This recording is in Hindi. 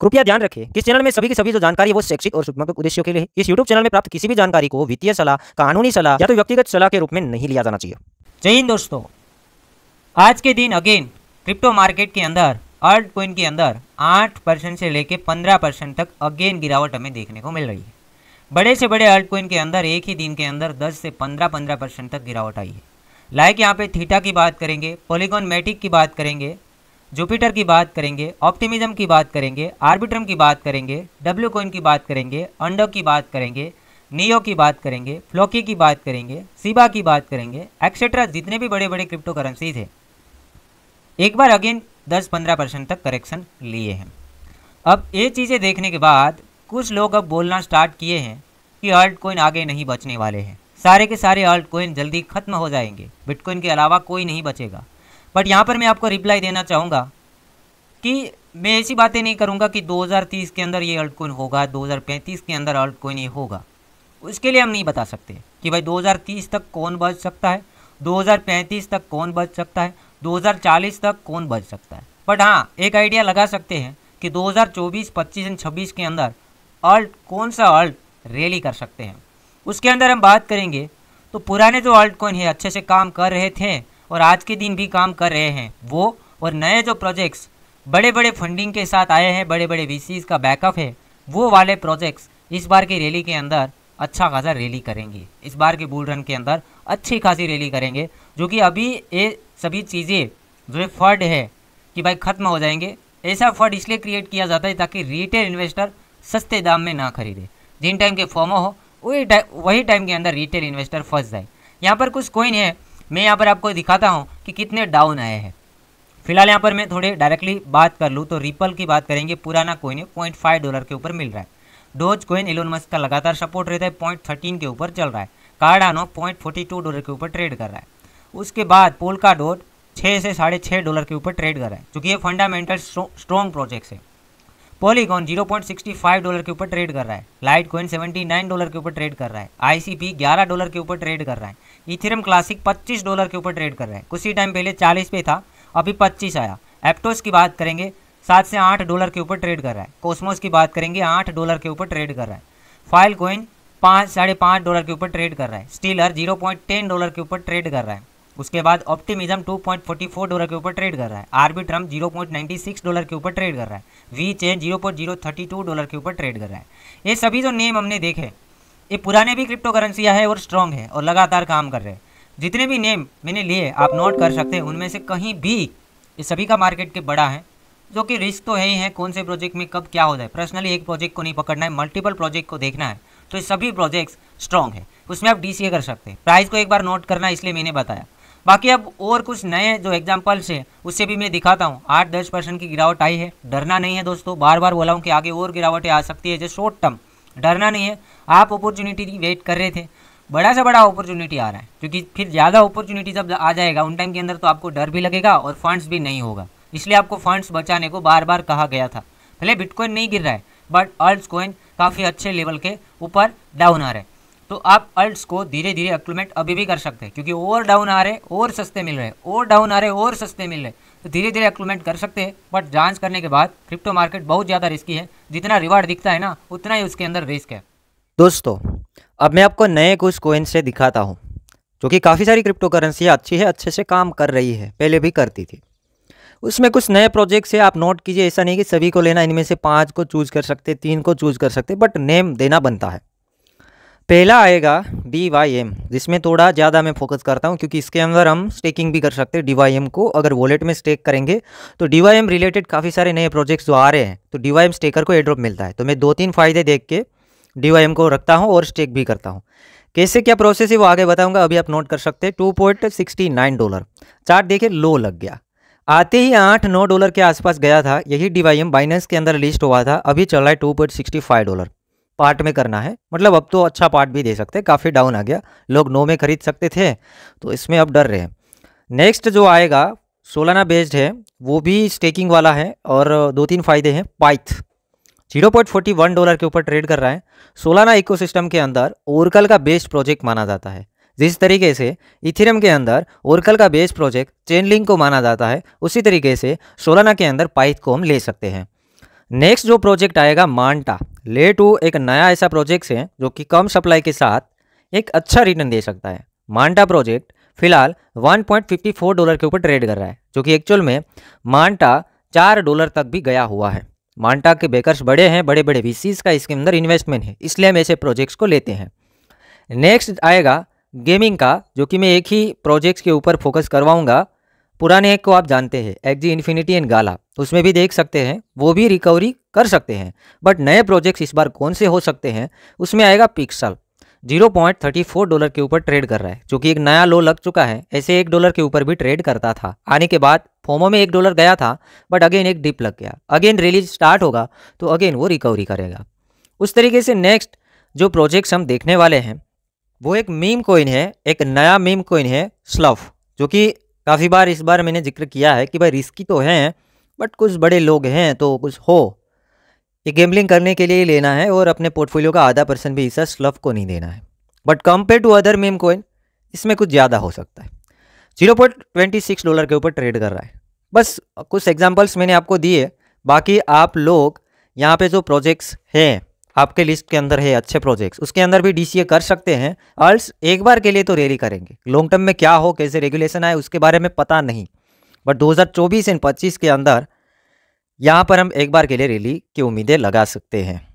कृपया ध्यान रखें कि चैनल में सभी की सभी जो जानकारी है वो शैक्षिक और सूचनात्मक उद्देश्यों के लिए है। इस यूट्यूब चैनल में प्राप्त किसी भी जानकारी को वित्तीय सलाह, कानूनी सलाह या तो व्यक्तिगत सलाह के रूप में नहीं लिया जाना चाहिए। जय हिंद दोस्तों। आज के दिन अगेन, क्रिप्टो मार्केट के अंदर अर्ट कोइन के अंदर आठ परसेंट से लेकर पंद्रह परसेंट तक अगेन गिरावट हमें देखने को मिल रही है। बड़े से बड़े अल्ट कोइन के अंदर, एक ही दिन के अंदर 10 से 15 15 परसेंट तक गिरावट आई है। लाइक यहाँ पे थीटा की बात करेंगे, पॉलीगॉन मैटिक की बात करेंगे जुपिटर की बात करेंगे ऑप्टिमिज्म की बात करेंगे आर्बिट्रम की बात करेंगे डब्ल्यू कोइन की बात करेंगे अंडो की बात करेंगे नियो की बात करेंगे फ्लोकी की बात करेंगे सीबा की बात करेंगे एक्सेट्रा जितने भी बड़े बड़े क्रिप्टो करेंसी थे एक बार अगेन 10-15 परसेंट तक करेक्शन लिए हैं। अब ये चीज़ें देखने के बाद कुछ लोग अब बोलना स्टार्ट किए हैं कि अल्ट कोइन आगे नहीं बचने वाले हैं। सारे के सारे अल्ट कोइन जल्दी खत्म हो जाएँगे। बिटकॉइन के अलावा कोई नहीं बचेगा। बट यहाँ पर मैं आपको रिप्लाई देना चाहूँगा कि मैं ऐसी बातें नहीं करूँगा कि 2030 के अंदर ये अल्ट कोइन होगा 2035 के अंदर अल्ट कोइन ये होगा। उसके लिए हम नहीं बता सकते कि भाई 2030 तक कौन बच सकता है 2035 तक कौन बच सकता है 2040 तक कौन बच सकता है। बट हाँ एक आइडिया लगा सकते हैं कि 2024, 25 एंड 26 के अंदर अल्ट कौन सा अल्ट रैली कर सकते हैं। उसके अंदर हम बात करेंगे तो पुराने जो अल्ट कॉइन है अच्छे से काम कर रहे थे और आज के दिन भी काम कर रहे हैं। वो और नए जो प्रोजेक्ट्स बड़े बड़े फंडिंग के साथ आए हैं बड़े बड़े वी का बैकअप है, वो वाले प्रोजेक्ट्स इस बार की रैली के अंदर अच्छा खासा रैली करेंगे। इस बार के बुल रन के अंदर अच्छी खासी रैली करेंगे, जो कि अभी ये सभी चीज़ें जो फंड है कि भाई ख़त्म हो जाएँगे। ऐसा फंड इसलिए क्रिएट किया जाता है ताकि रिटेल इन्वेस्टर सस्ते दाम में ना खरीदे। जिन टाइम के फॉर्मो हो, वही टाइम वही टाइम के अंदर रिटेल इन्वेस्टर फंस जाए। यहाँ पर कुछ कोइन है मैं यहाँ पर आपको दिखाता हूँ कि कितने डाउन आए हैं। फ़िलहाल यहाँ पर मैं थोड़े डायरेक्टली बात कर लूँ तो रिपल की बात करेंगे, पुराना कोइन है पॉइंट फाइव डॉलर के ऊपर मिल रहा है। डोज कोइन एलोन मस्क का लगातार सपोर्ट रहता है पॉइंट थर्टीन के ऊपर चल रहा है। Cardano point forty two dollar के ऊपर ट्रेड कर रहा है। उसके बाद पोलका डोट छः से साढ़े छः डॉलर के ऊपर ट्रेड कर रहा है क्योंकि ये फंडामेंटल स्ट्रॉन्ग प्रोजेक्ट्स है। पॉलीगॉन 0.65 डॉलर के ऊपर ट्रेड कर रहा है। लाइट कोइन 79 डॉलर के ऊपर ट्रेड कर रहा है। आईसीपी 11 डॉलर के ऊपर ट्रेड कर रहा है। इथेरियम क्लासिक 25 डॉलर के ऊपर ट्रेड कर रहा है। कुछ ही टाइम पहले 40 पे था, अभी 25 आया। एप्टोस की बात करेंगे, सात से आठ डॉलर के ऊपर ट्रेड कर रहा है। कोस्मोस की बात करेंगे, आठ डॉलर के ऊपर ट्रेड कर रहा है। फ़ाइल कोइन पाँच, साढ़े पाँच डॉलर के ऊपर ट्रेड कर रहा है। Stellar zero point ten dollar के ऊपर ट्रेड कर रहा है। उसके बाद ऑप्टिमिज्म 2.44 डॉलर के ऊपर ट्रेड कर रहा है। आर्बिट्रम 0.96 डॉलर के ऊपर ट्रेड कर रहा है। वी चेन 0.032 डॉलर के ऊपर ट्रेड कर रहा है। ये सभी जो नेम हमने देखे, ये पुराने भी क्रिप्टो करेंसियाँ है और स्ट्रॉन्ग है और लगातार काम कर रहे हैं। जितने भी नेम मैंने लिए, आप नोट कर सकते हैं, उनमें से कहीं भी ये सभी का मार्केट के बड़ा है, जो कि रिस्क तो है ही है, कौन से प्रोजेक्ट में कब क्या हो जाए। पर्सनली एक प्रोजेक्ट को नहीं पकड़ना है मल्टीपल प्रोजेक्ट को देखना है तो ये सभी प्रोजेक्ट्स स्ट्रॉन्ग है। उसमें आप डीसीए कर सकते हैं। प्राइस को एक बार नोट करना, इसलिए मैंने बताया। बाकी अब और कुछ नए जो एग्जाम्पल्स है, उससे भी मैं दिखाता हूँ। आठ दस परसेंट की गिरावट आई है। डरना नहीं है दोस्तों। बार बार बोला हूँ कि आगे और गिरावटें आ सकती है जो शॉर्ट टर्म डरना नहीं है। आप अपॉर्चुनिटी की वेट कर रहे थे। बड़ा से बड़ा अपॉर्चुनिटी आ रहा है। क्योंकि फिर ज़्यादा अपॉर्चुनिटी जब आ जाएगा, उन टाइम के अंदर तो आपको डर भी लगेगा और फंड्स भी नहीं होगा। इसलिए आपको फंड्स बचाने को बार बार कहा गया था। भले बिटकॉइन नहीं गिर रहा है बट अल्ट कोइन काफ़ी अच्छे लेवल के ऊपर डाउन आ रहे हैं। तो आप अल्ट्स को धीरे धीरे एक्लूमेंट अभी भी कर सकते हैं, क्योंकि और डाउन आ रहे, और सस्ते मिल रहे, और डाउन आ रहे, और सस्ते मिल रहे तो धीरे धीरे एक्लूमेंट कर सकते हैं बट जाँच करने के बाद क्रिप्टो मार्केट बहुत ज़्यादा रिस्की है, जितना रिवार्ड दिखता है ना, उतना ही उसके अंदर रिस्क है। दोस्तों, अब मैं आपको नए कुछ कोइन से दिखाता हूँ, जो कि काफ़ी सारी क्रिप्टो करेंसी अच्छी है, अच्छे से काम कर रही है, पहले भी करती थी। उसमें कुछ नए प्रोजेक्ट्स है आप नोट कीजिए, ऐसा नहीं कि सभी को लेना, इनमें से पाँच को चूज़ कर सकते, तीन को चूज़ कर सकते बट नेम देना बनता है। पहला आएगा डी वाई एम जिसमें थोड़ा ज़्यादा मैं फोकस करता हूँ, क्योंकि इसके अंदर हम स्टेकिंग भी कर सकते हैं डी वाई एम को। अगर वॉलेट में स्टेक करेंगे तो डी वाई एम रिलेटेड काफ़ी सारे नए प्रोजेक्ट्स जो आ रहे हैं तो डी वाई एम स्टेकर को एड्रॉप मिलता है। तो मैं दो तीन फ़ायदे देख के डी वाई एम को रखता हूँ और स्टेक भी करता हूँ। कैसे क्या प्रोसेस है वो आगे बताऊँगा, अभी आप नोट कर सकते हैं। Two point sixty nine dollar chart देखिए लो लग गया। आते ही आठ नौ डॉलर के आसपास गया था, यही डी वाई एम बाइनेंस के अंदर लिस्ट हुआ था, अभी चल रहा है two point sixty five dollar part में करना है। मतलब अब तो अच्छा पार्ट भी दे सकते हैं काफ़ी डाउन आ गया। लोग नो में खरीद सकते थे तो इसमें अब डर रहे हैं। नेक्स्ट जो आएगा सोलाना बेस्ड है, वो भी स्टेकिंग वाला है और दो तीन फ़ायदे हैं। Pyth zero point forty one dollar के ऊपर ट्रेड कर रहा है। सोलाना इकोसिस्टम के अंदर ओरकल का बेस्ट प्रोजेक्ट माना जाता है। जिस तरीके से इथेरियम के अंदर ओरकल का बेस्ट प्रोजेक्ट चेनलिंग को माना जाता है, उसी तरीके से सोलाना के अंदर पाइथ को हम ले सकते हैं। नेक्स्ट जो प्रोजेक्ट आएगा मांटा ले टू एक नया ऐसा प्रोजेक्ट है जो कि कम सप्लाई के साथ एक अच्छा रिटर्न दे सकता है। मांटा प्रोजेक्ट फ़िलहाल 1.54 डॉलर के ऊपर ट्रेड कर रहा है, जो कि एक्चुअल में मांटा चार डॉलर तक भी गया हुआ है। मांटा के बेकर्स बड़े हैं बड़े बड़े वीसीज का इसके अंदर इन्वेस्टमेंट है, इसलिए हम ऐसे प्रोजेक्ट्स को लेते हैं। नेक्स्ट आएगा गेमिंग का, जो कि मैं एक ही प्रोजेक्ट्स के ऊपर फोकस करवाऊँगा। पुराने एक को आप जानते हैं एक्जी इन्फिनिटी एंड गाला उसमें भी देख सकते हैं, वो भी रिकवरी कर सकते हैं। बट नए प्रोजेक्ट्स इस बार कौन से हो सकते हैं? उसमें आएगा पिक्सल 0.34 डॉलर के ऊपर ट्रेड कर रहा है, जो कि एक नया लो लग चुका है। ऐसे एक डॉलर के ऊपर भी ट्रेड करता था। आने के बाद फोमो में एक डॉलर गया था बट अगेन एक डिप लग गया। अगेन रिलीज़ स्टार्ट होगा तो अगेन वो रिकवरी करेगा। उस तरीके से नेक्स्ट जो प्रोजेक्ट्स हम देखने वाले हैं, वो एक मीम कोइन है, एक नया मीम कोइन है स्लफ जो कि काफ़ी बार इस बार मैंने ज़िक्र किया है कि भाई रिस्की तो हैं बट कुछ बड़े लोग हैं तो कुछ हो। ये गेमलिंग करने के लिए लेना है और अपने पोर्टफोलियो का आधा परसेंट भी हिस्सा स्लफ को नहीं देना है। But compare to other meme coin इसमें कुछ ज़्यादा हो सकता है। Zero point twenty six dollar के ऊपर ट्रेड कर रहा है। बस कुछ एग्जाम्पल्स मैंने आपको दिए, बाकी आप लोग यहाँ पे जो प्रोजेक्ट्स हैं, आपके लिस्ट के अंदर है, अच्छे प्रोजेक्ट्स उसके अंदर भी डीसीए कर सकते हैं अल्स एक बार के लिए तो रैली करेंगे। लॉन्ग टर्म में क्या हो, कैसे रेगुलेशन आए, उसके बारे में पता नहीं। बट 2024 एंड 25 के अंदर यहाँ पर हम एक बार के लिए रैली की उम्मीदें लगा सकते हैं।